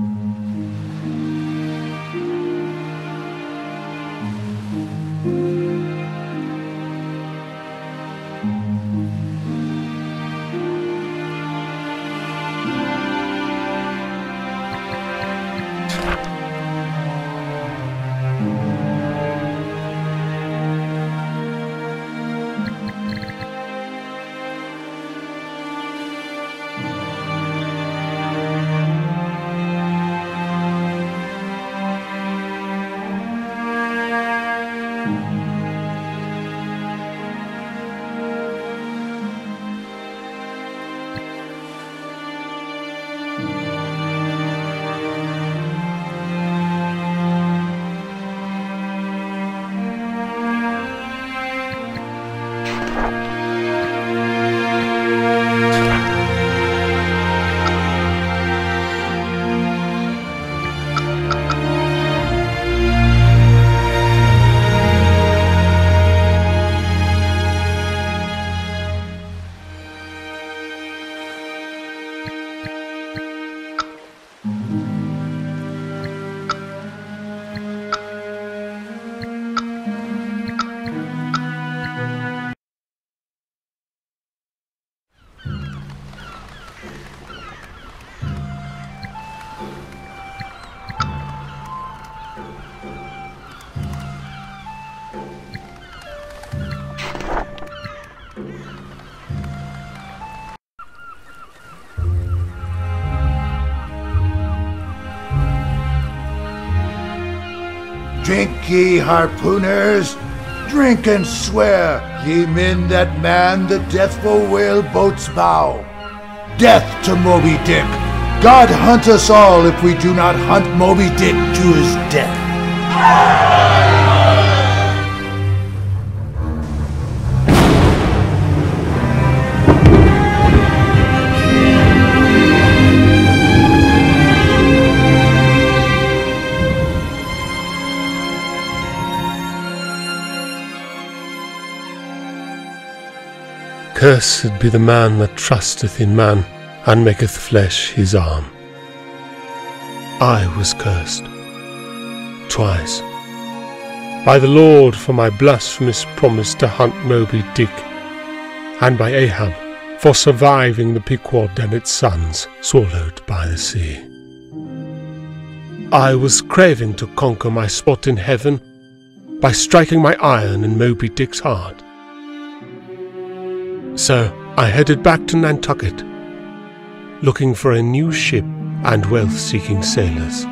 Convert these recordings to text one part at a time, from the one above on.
Mm-hmm. Drink ye, harpooners, drink and swear, ye men that man the deathful whale boat's bow. Death to Moby Dick! God hunt us all if we do not hunt Moby Dick to his death. Cursed be the man that trusteth in man, and maketh flesh his arm. I was cursed twice by the Lord for my blasphemous promise to hunt Moby Dick, and by Ahab for surviving the Pequod and its sons swallowed by the sea. I was craving to conquer my spot in heaven by striking my iron in Moby Dick's heart. So I headed back to Nantucket, looking for a new ship and wealth seeking sailors.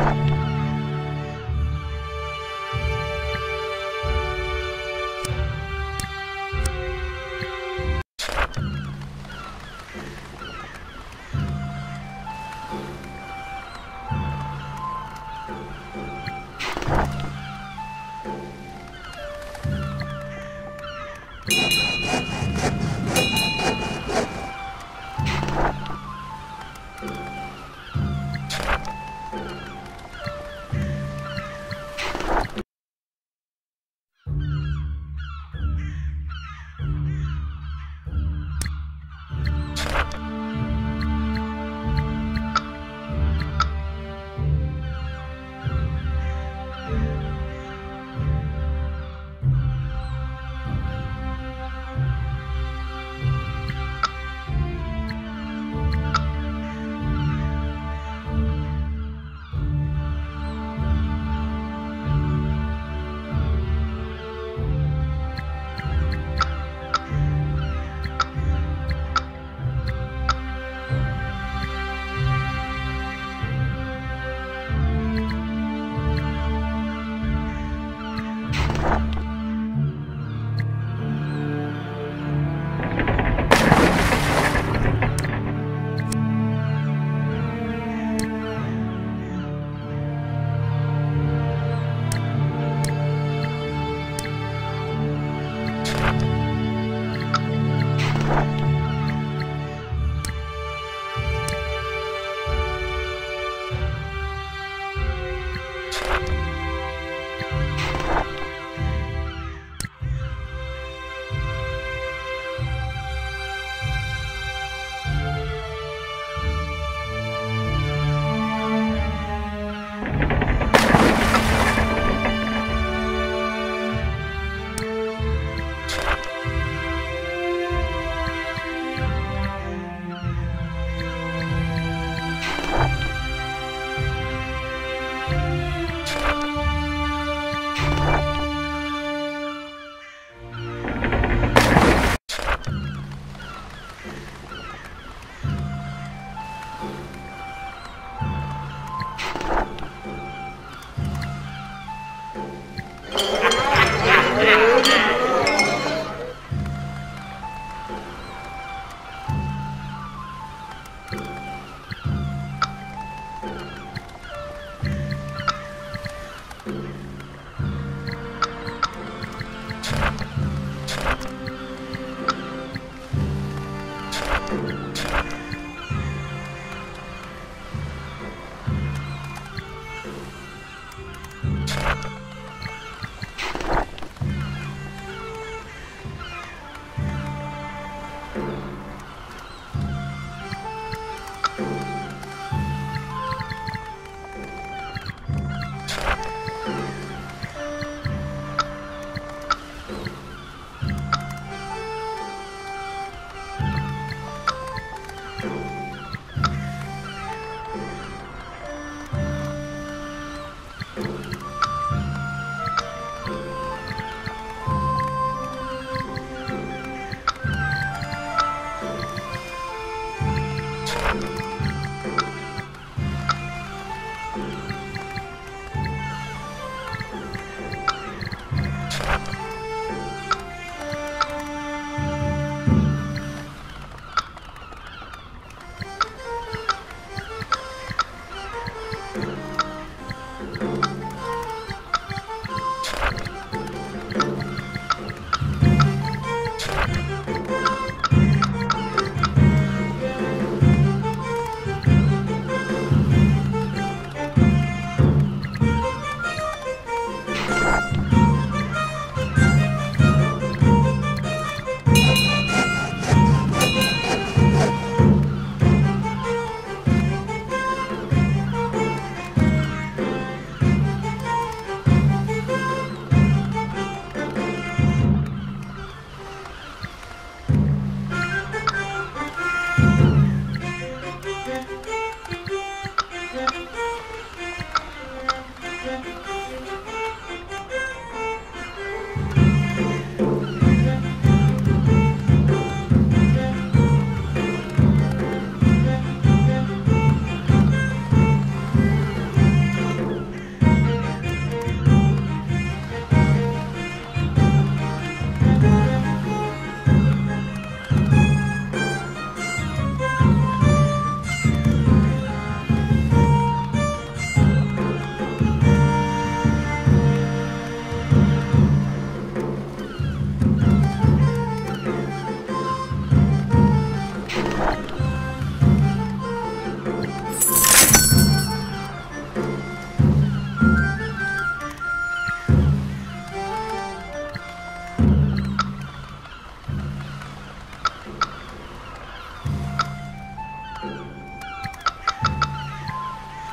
you.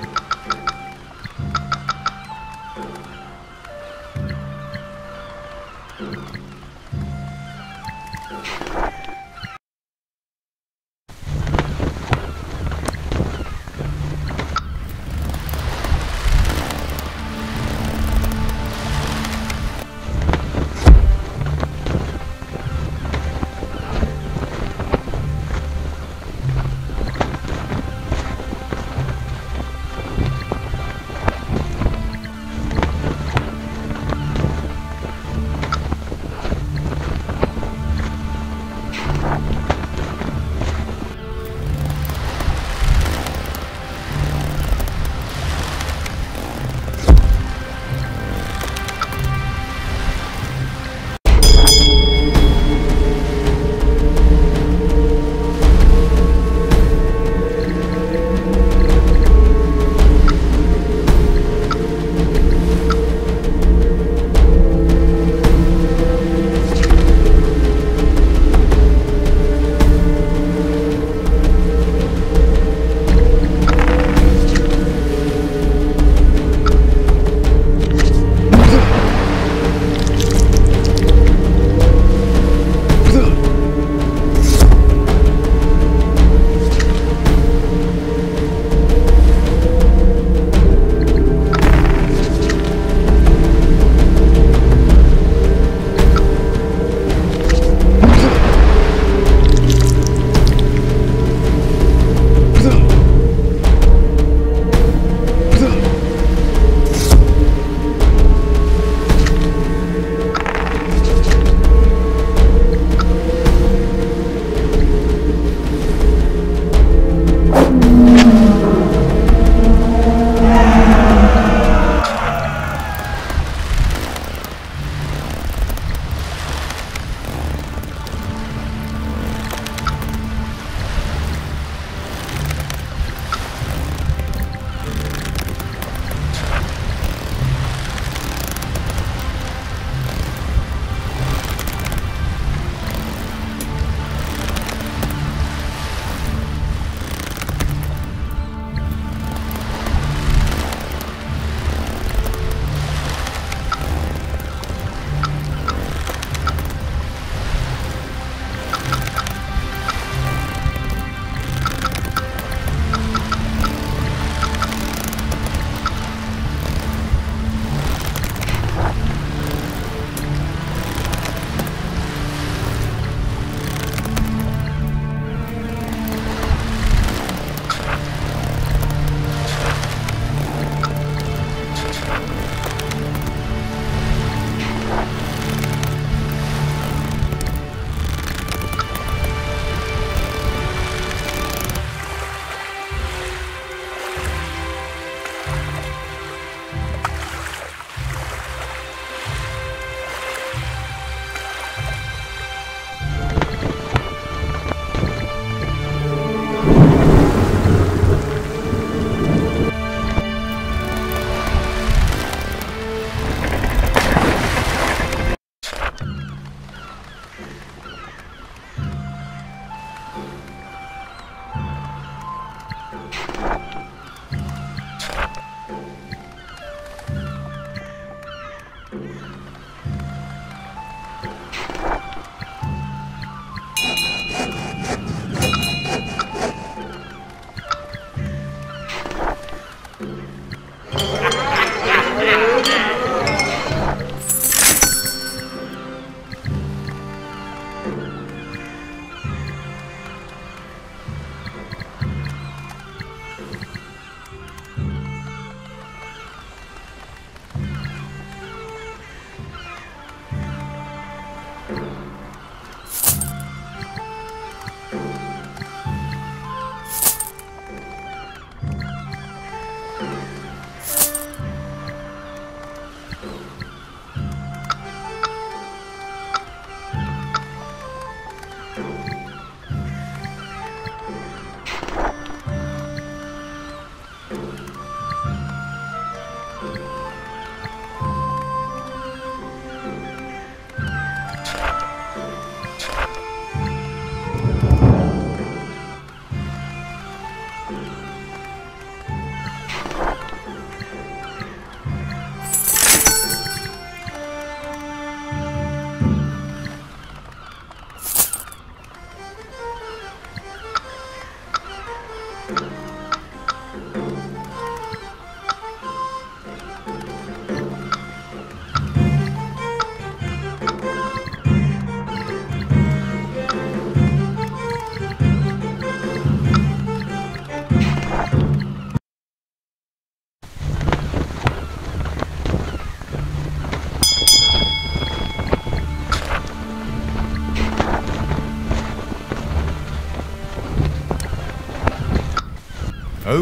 you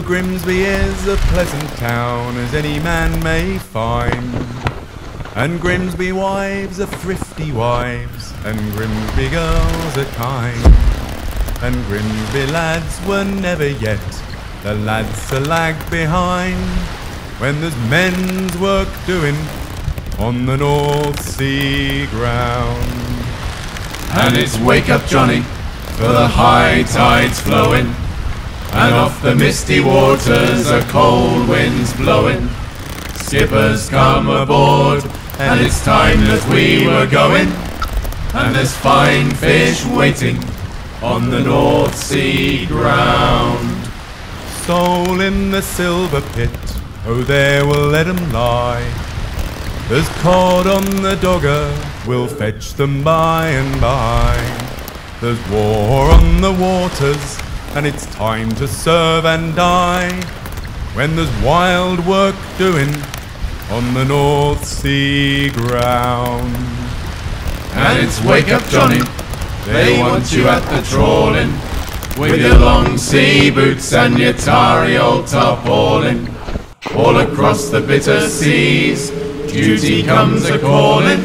Grimsby is a pleasant town as any man may find. And Grimsby wives are thrifty wives, and Grimsby girls are kind. And Grimsby lads were never yet the lads to lag behind. When there's men's work doing on the North Sea ground. And it's wake up Johnny, for the high tide's flowing. And off the misty waters a cold winds blowing. Skippers come aboard, and it's time that we were going. And there's fine fish waiting on the North Sea ground. Sole in the silver pit, oh there we'll let 'em lie. There's cod on the dogger, we'll fetch them by and by. There's war on the waters, and it's time to serve and die. When there's wild work doing on the North Sea ground. And it's wake up Johnny, they want you at the trawling. With your long sea boots and your tarry old tarpaulin. All across the bitter seas, duty comes a calling.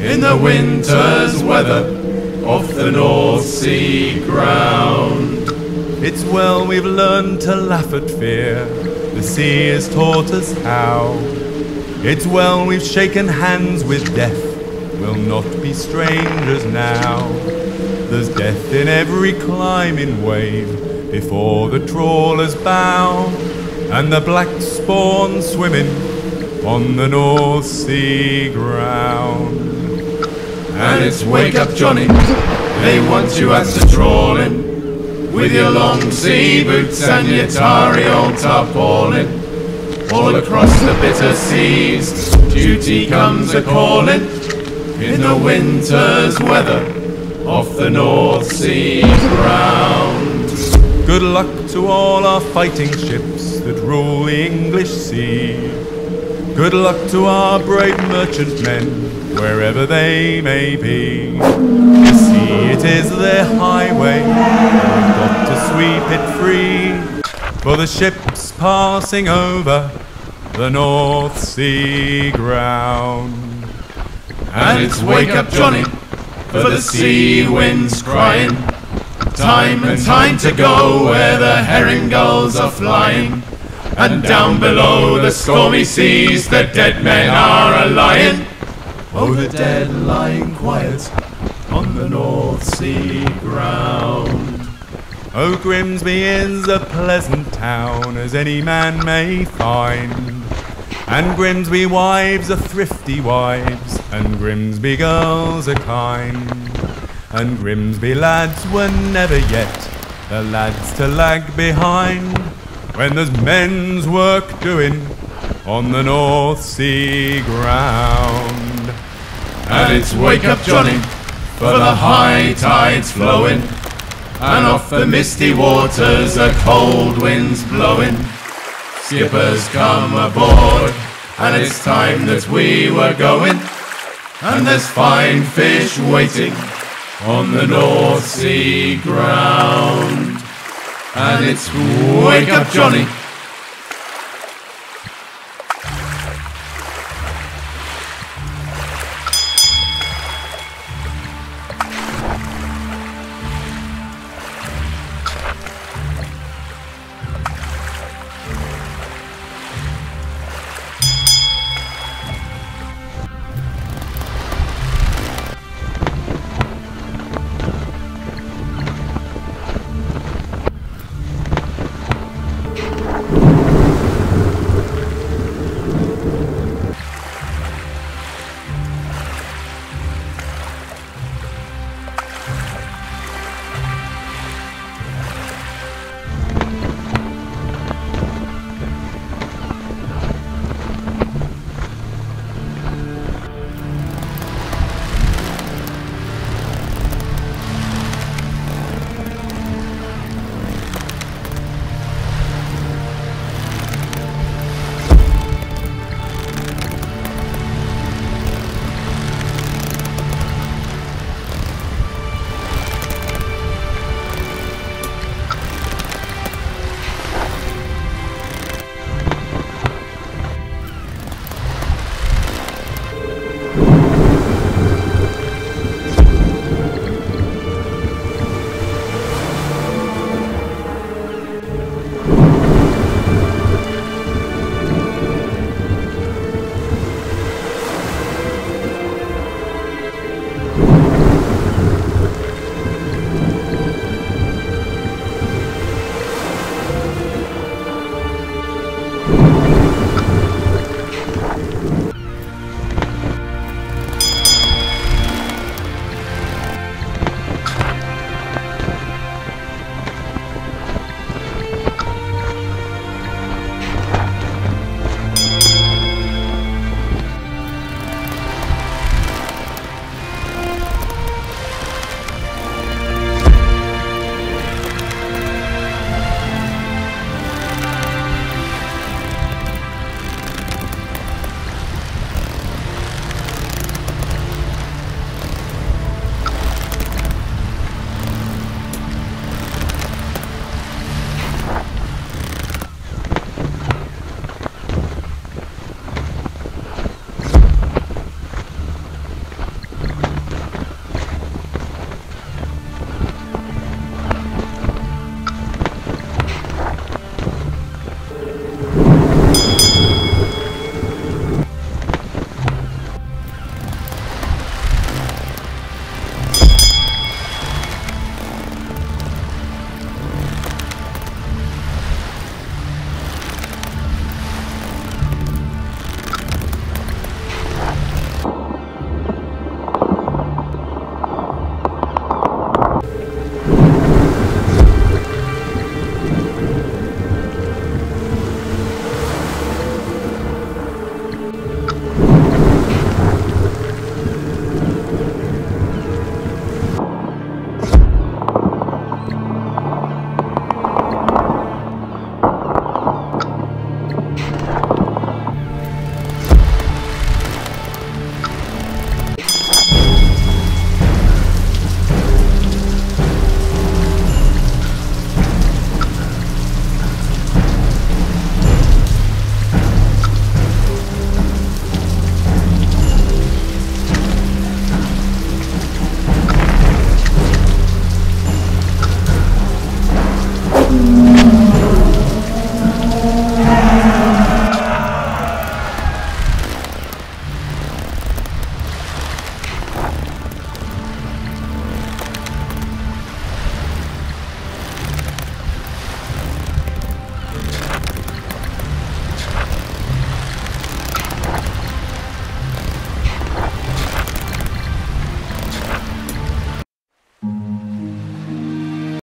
In the winter's weather, off the North Sea ground. It's well we've learned to laugh at fear, the sea has taught us how. It's well we've shaken hands with death, we'll not be strangers now. There's death in every climbing wave before the trawlers bow, and the black spawn swimming on the North Sea ground. And it's wake up Johnny, they want you at the trawling. With your long sea boots and your tarry old tarpaulin. All across the bitter seas, duty comes a calling. In the winter's weather, off the North Sea ground. Good luck to all our fighting ships that rule the English sea. Good luck to our brave merchant men, wherever they may be. The sea, it is their highway, we've got to sweep it free. For the ships passing over the North Sea ground. And it's wake up Johnny, for the sea winds crying. Time and time to go where the herring gulls are flying. And down below the stormy seas, the dead men are a lying. Oh, the dead lying quiet on the North Sea ground. Oh, Grimsby is a pleasant town as any man may find. And Grimsby wives are thrifty wives, and Grimsby girls are kind. And Grimsby lads were never yet the lads to lag behind. When there's men's work doing on the North Sea ground. And it's wake up Johnny, for the high tide's flowing. And off the misty waters a cold winds blowing. Skippers come aboard, and it's time that we were going. And there's fine fish waiting on the North Sea ground. And it's wake up Johnny,